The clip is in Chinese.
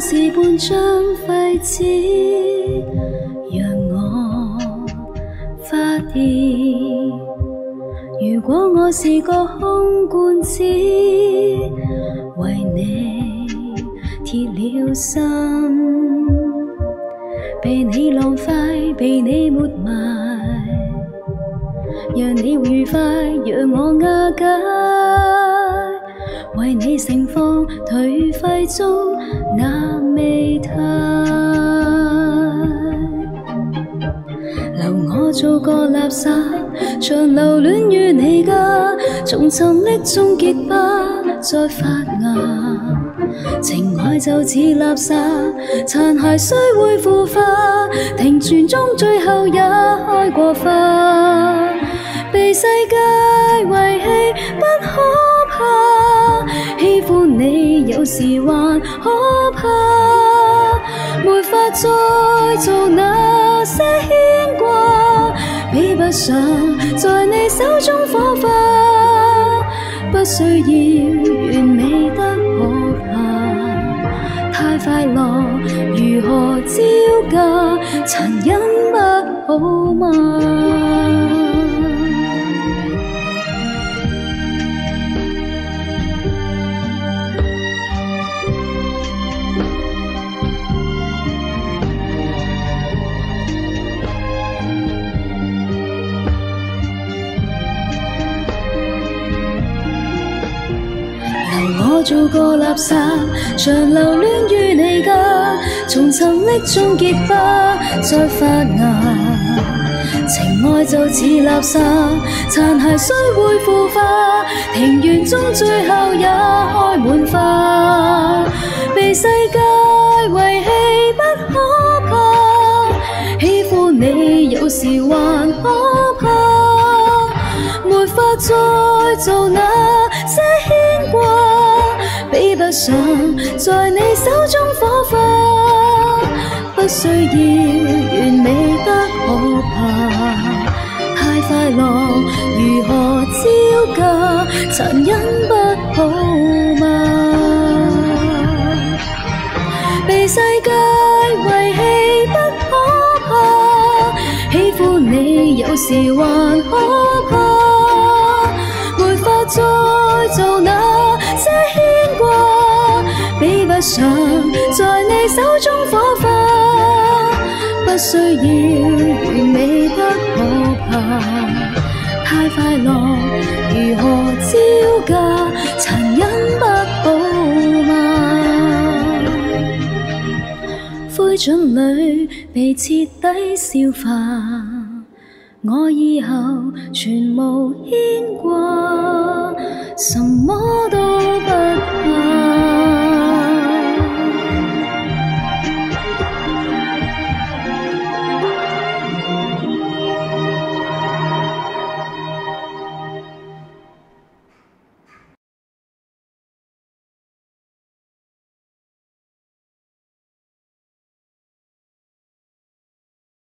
是半张废纸，让我发电。如果我是个空罐子，为你铁了心，被你浪费，被你活埋，让你愉快，让我瓦解。为你盛放颓废中那美态，留我做个垃圾，长留恋于你家，从沉溺中结疤，再发芽。情爱就似垃圾，残骸虽会腐化，停存中最后也开过花，被世界遗有时还可怕，没法再做那些牵挂，比不上在你手中火花。不需要完美得可怕，太快乐如何招架？残忍不好吗？我做个垃圾，长留恋于你家，从沉溺中结疤，再发芽。情爱就似垃圾，残骸虽会腐化，庭园中最后也开满花。被世界遗弃不可怕，喜欢你有时还可怕，没法再做那些牵挂。比不上在你手中火花，不需要完美得可怕，太快乐如何招架？残忍不好吗？被世界遗弃不可怕，喜欢你有时还可怕，想在你手中火花，不需要完美不可怕，太快乐如何招架？残因不保吗？灰烬里被彻底消化，我以后全无牵挂，什么都不。